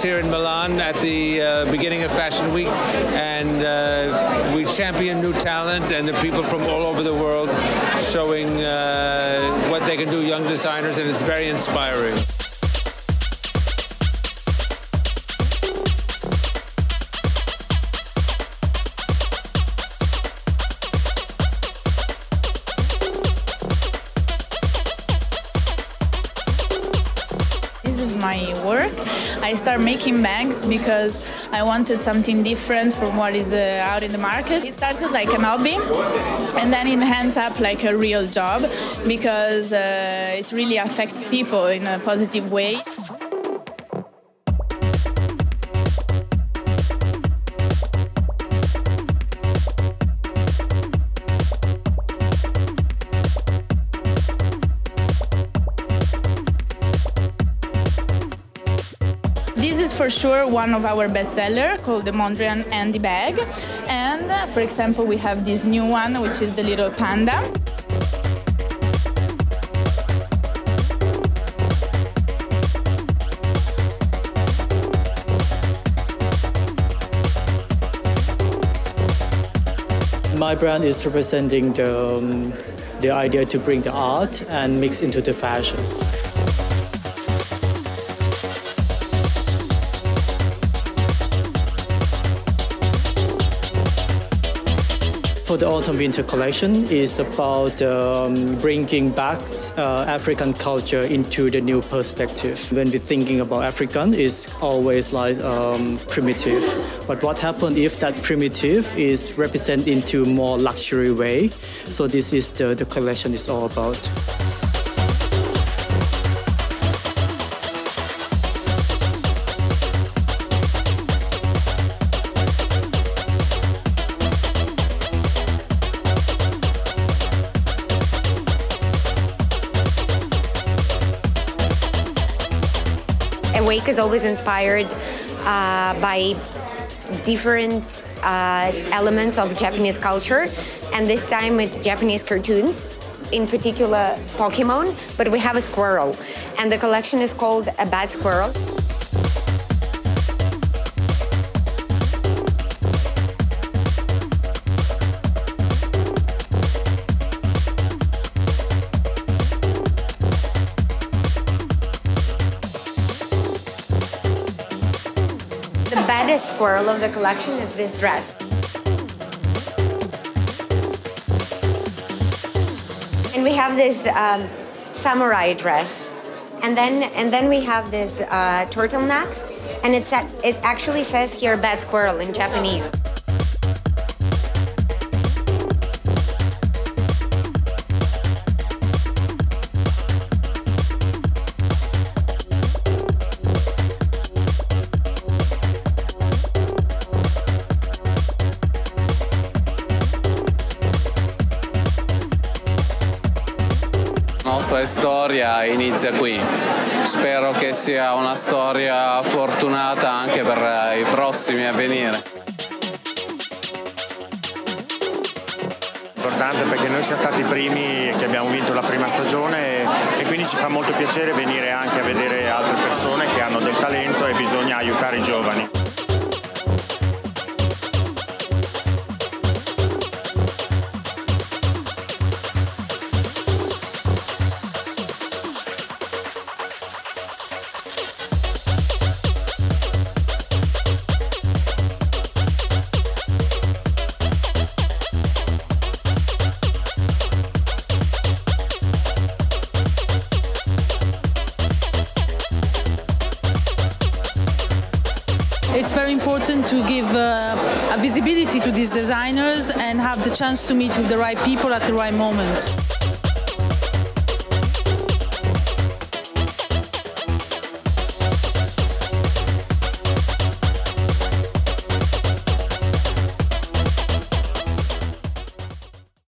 here in Milan at the uh, beginning of Fashion Week, and uh, we champion new talent and the people from all over the world showing uh, what they can do, young designers, and it's very inspiring. My work. I started making bags because I wanted something different from what is uh, out in the market. It started like an hobby and then it ends up like a real job because uh, it really affects people in a positive way. This is for sure one of our bestseller called the Mondrian Andy bag. And uh, for example, we have this new one, which is the little panda. My brand is representing the, um, the idea to bring the art and mix into the fashion. For the autumn winter collection is about um, bringing back uh, African culture into the new perspective. When we're thinking about African, it's always like um, primitive. But what happens if that primitive is represented into more luxury way? So this is the, the collection is all about. Awake is always inspired uh, by different uh, elements of Japanese culture, and this time it's Japanese cartoons, in particular Pokemon, but we have a squirrel, and the collection is called A Bad Squirrel. The baddest squirrel of the collection is this dress. And we have this um, samurai dress. And then, and then we have this uh, turtlenecks. And it's at, it actually says here bad squirrel in Japanese. La nostra storia inizia qui. Spero che sia una storia fortunata anche per eh, i prossimi a venire. importante perché noi siamo stati i primi che abbiamo vinto la prima stagione e quindi ci fa molto piacere venire anche a vedere altre persone che hanno del talento e bisogna aiutare i giovani. Very important to give uh, a visibility to these designers and have the chance to meet with the right people at the right moment.